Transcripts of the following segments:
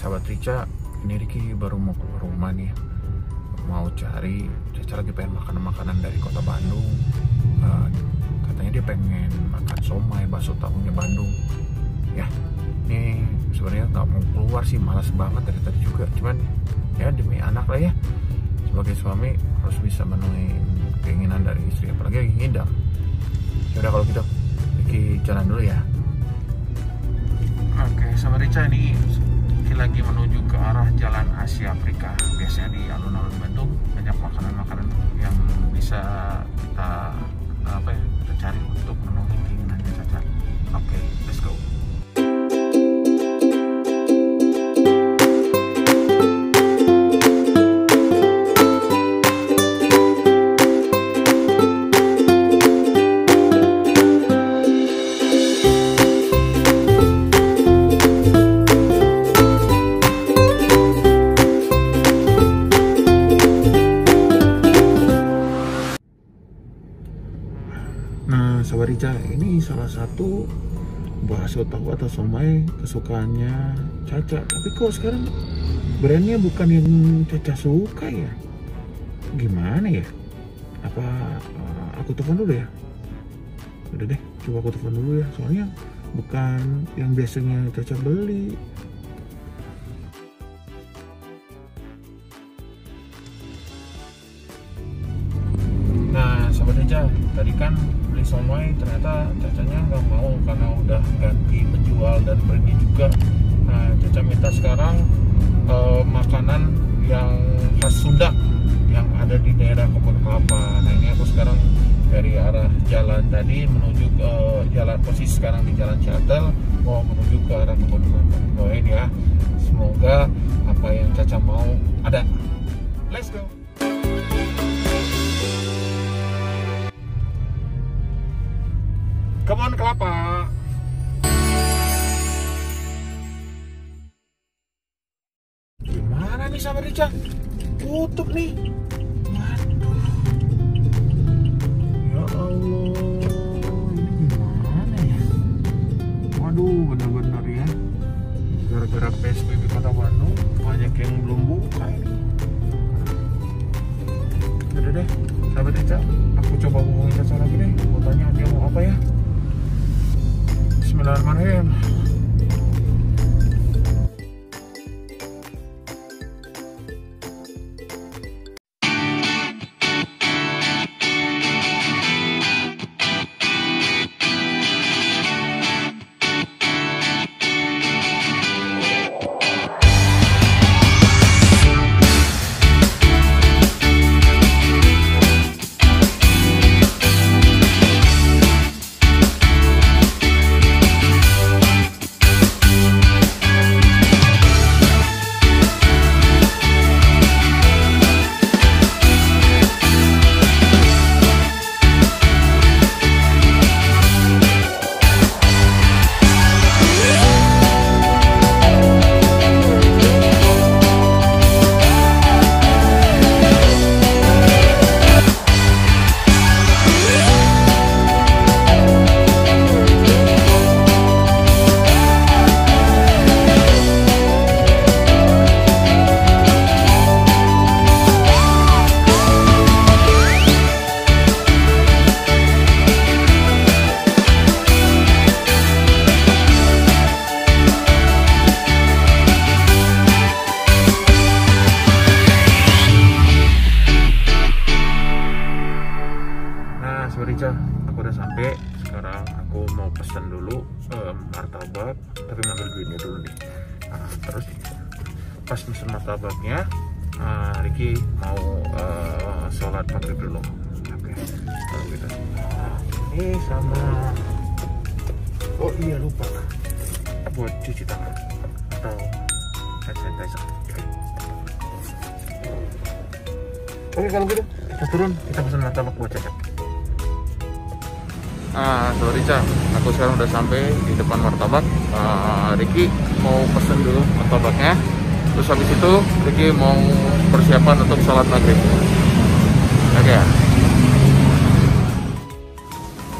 Sahabat Rica Ini Riki baru mau keluar rumah nih. Mau cari Caca lagi pengen makanan-makanan dari kota Bandung. Uh, Katanya dia pengen makan somai Bakso tahunya Bandung. Ya Ini sebenarnya nggak mau keluar sih Malas banget dari tadi juga. Cuman ya demi anak lah ya. Sebagai suami harus bisa memenuhi keinginan dari istri Apalagi lagi ngidam. Yaudah kalau gitu Riki jalan dulu ya. Oke, sama Rica kita lagi menuju ke arah Jalan Asia Afrika. Biasanya di alun-alun Bandung banyak makanan-makanan yang bisa kita apa ya kita cari untuk memenuhi Ini salah satu bakso tahu atau somai kesukaannya Caca. Tapi kok sekarang brandnya bukan yang Caca suka ya? Gimana ya? Apa uh, aku telepon dulu ya? Udah deh, coba aku telepon dulu ya. Soalnya bukan yang biasanya Caca beli. Somai ternyata Cacanya nggak mau karena udah ganti penjual dan brandnya juga. Nah, Caca minta sekarang eh, makanan yang khas Sunda yang ada di daerah Kebun Kelapa. Nah, ini aku sekarang dari arah jalan tadi menuju ke jalan posisi sekarang di jalan Ciatel mau menuju ke arah Kebun Kelapa. Doain ya, semoga apa yang Caca mau ada. Let's go. Rica? Tutup nih. Ya Allah, ini gimana ya? Waduh, bener-bener ya. Gara-gara PSBB Kota Bandung, banyak yang belum buka ini. Udah deh, sahabat Rica, aku coba hubungin Caca lagi pesen martabaknya, ah, Ricky mau eh, sholat maghrib dulu. Oke, kalau gitu. Nah, ini sama. Oh iya lupa, buat cuci tangan atau hand sanitizer. Oke. Oke kalau gitu kita turun kita pesan martabak buat Caca. Ah, sorry Ca, aku sekarang udah sampai di depan martabak. Ah, Ricky mau pesen dulu martabaknya. Terus habis itu Ricky mau persiapan untuk sholat maghrib. Oke ya.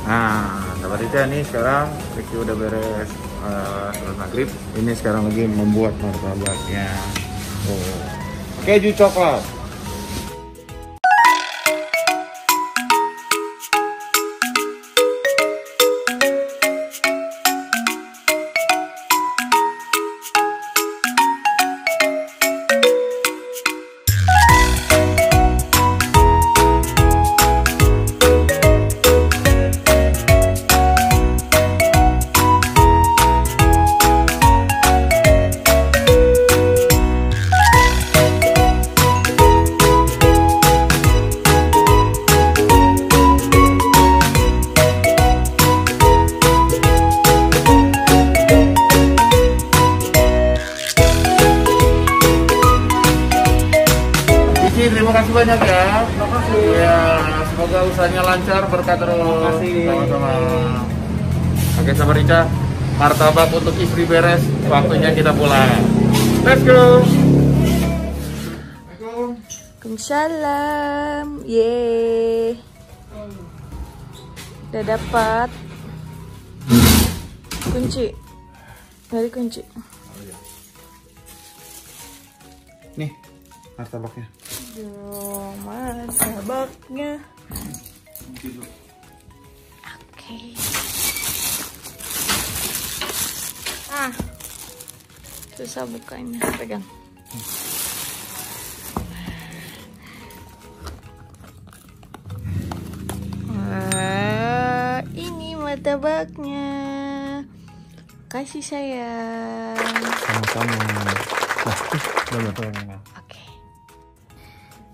Nah, sahabat Rica nih sekarang Ricky udah beres uh, sholat maghrib ini sekarang lagi membuat martabaknya oh. keju coklat berkat terus. Terima kasih. Sama-sama. Oke, sabar Ica. Martabak untuk istri beres, waktunya kita pulang. Let's go. Waalaikumsalam. Yeay. Udah dapat kunci. Dari kunci. Nih, martabaknya. Yo, martabaknya. Oke. Ah. Susah bukanya. Pegang. Wah, ini martabaknya. Kasih sayang. Sama-sama. Nah, udah martabaknya.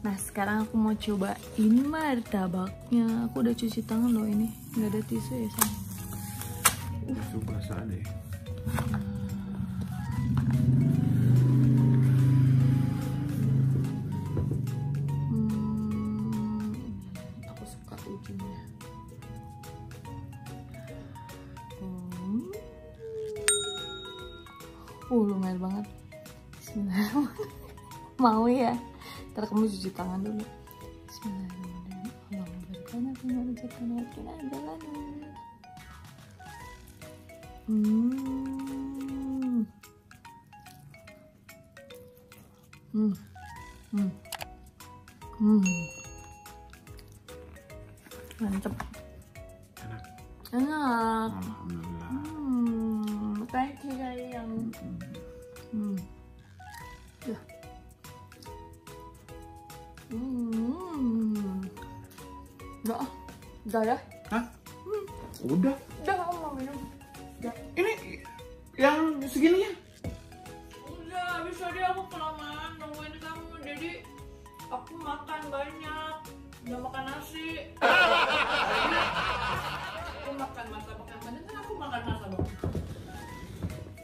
Nah sekarang aku mau cobain martabaknya. Aku udah cuci tangan loh ini. Nggak ada tisu ya sayang. Itu basah deh. Hmm, aku suka ujungnya. Hmm. Uh, lumayan banget. Bismillahirrahmanirrahim. Mau ya? Ntar kamu cuci tangan dulu. Bismillahirrahmanirrahim. Allahumma wa qina adzabannar. Hmm. Hmm. Hmm. Hmm. Mantep. Enak. Enak. Alhamdulillah. Hmm. Thank you sayang. Hmm. Udah ya. Hah? Udah. Udah kamu mau minum. Ini yang segininya. Udah, habis tadi aku kelamaan nungguin kamu, jadi aku makan banyak, nggak makan nasi. aku makan martabak yang banyak, kan aku makan martabak.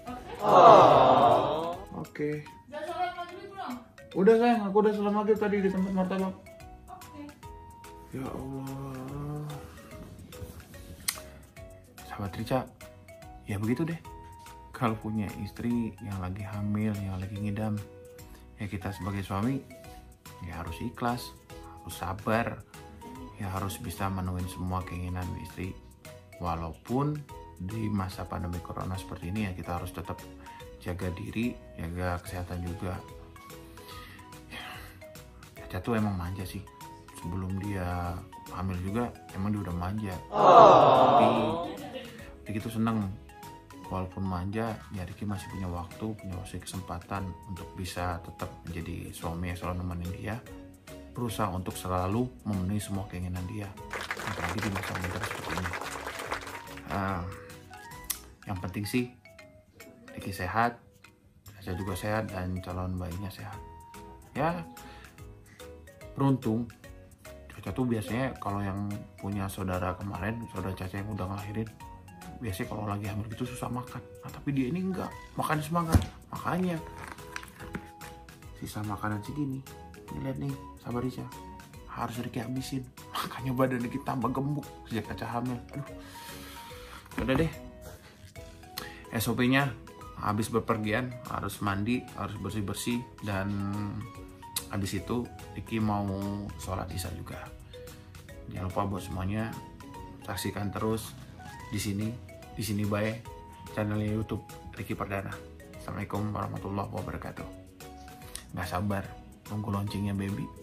Oke. Oke. Udah sholat maghrib belum? Udah sayang, aku udah sholat maghrib tadi di tempat martabak. Oke. Ya Allah. Sahabat Rica, ya begitu deh. Kalau punya istri yang lagi hamil, yang lagi ngidam, ya kita sebagai suami ya harus ikhlas, harus sabar, ya harus bisa menuhin semua keinginan istri. Walaupun di masa pandemi corona seperti ini ya kita harus tetap jaga diri, jaga kesehatan juga. Ya, Caca tuh emang manja sih. Sebelum dia hamil juga emang dia udah manja. Tapi begitu seneng. Walaupun manja ya Ricky masih punya waktu punya waktu kesempatan untuk bisa tetap menjadi suami yang selalu nemenin dia. Berusaha untuk selalu memenuhi semua keinginan dia. Apalagi di masa muda seperti ini. Ah, yang penting sih Ricky sehat saya juga sehat dan calon bayinya sehat. Ya beruntung. Caca tuh biasanya kalau yang punya saudara kemarin saudara Caca yang udah ngelahirin biasanya kalau lagi hamil gitu susah makan. Nah, tapi dia ini enggak makan semangat. Makanya sisa makanan segini. Ini lihat nih sabar Ica harus Ricky habisin. Makanya badan Ricky tambah gemuk sejak Caca hamil. Aduh. Udah deh. SOP-nya habis bepergian harus mandi harus bersih-bersih dan habis itu Ricky mau sholat isya juga. Jangan lupa buat semuanya saksikan terus di sini di sini baik channelnya YouTube Ricky Perdana. Assalamualaikum warahmatullahi wabarakatuh. Nggak sabar nunggu launchingnya baby.